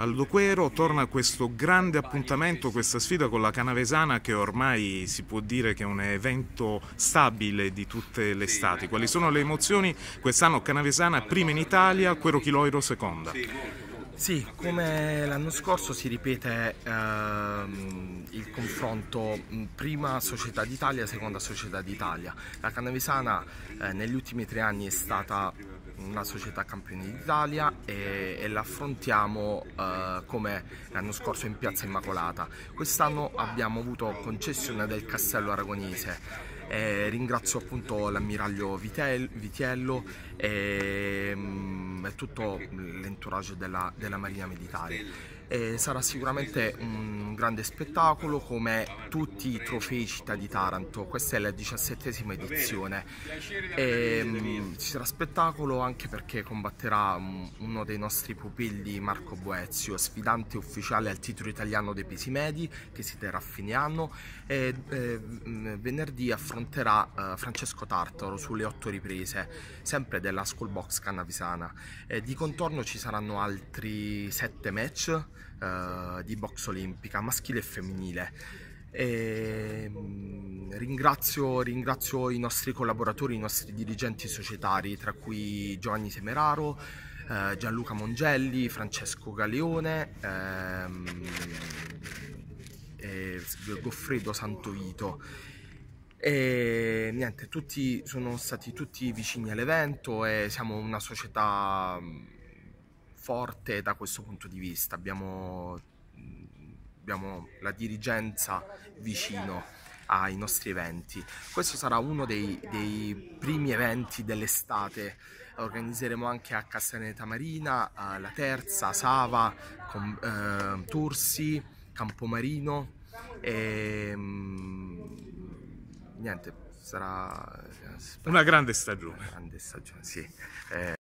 Aldo Quero torna questo grande appuntamento, questa sfida con la Canavesana che ormai si può dire che è un evento stabile di tutte le estati. Quali sono le emozioni? Quest'anno Canavesana prima in Italia, Quero Chiloiro seconda. Sì, come l'anno scorso si ripete ehm, il confronto prima Società d'Italia, seconda Società d'Italia. La Canavesana eh, negli ultimi tre anni è stata una società campione d'Italia e, e la affrontiamo eh, come l'anno scorso in Piazza Immacolata. Quest'anno abbiamo avuto concessione del Castello Aragonese. Eh, ringrazio appunto l'ammiraglio Vitiello e, mm, e tutto l'entourage della, della Marina Militare e sarà sicuramente un grande spettacolo come tutti i trofei città di Taranto, questa è la diciassettesima edizione. E, um, ci sarà spettacolo anche perché combatterà um, uno dei nostri pupilli Marco Boezio, sfidante ufficiale al titolo italiano dei pesi medi che si terrà a fine anno. E eh, venerdì affronterà uh, Francesco Tartaro sulle otto riprese, sempre della School Box Cannavisana. Di contorno ci saranno altri sette match uh, di box olimpica, maschile e femminile. E, mh, ringrazio, ringrazio, i nostri collaboratori, i nostri dirigenti societari, tra cui Giovanni Semeraro, eh, Gianluca Mongelli, Francesco Galeone, ehm, e Goffredo Santovito. E niente, tutti sono stati tutti vicini all'evento e siamo una società forte da questo punto di vista, abbiamo, abbiamo la dirigenza vicino ai nostri eventi. Questo sarà uno dei, dei primi eventi dell'estate, organizzeremo anche a Castellaneta Marina, eh, la Terza, Sava, con, eh, Tursi, Campomarino e mm, niente, sarà una grande stagione. Una grande stagione, sì. Eh,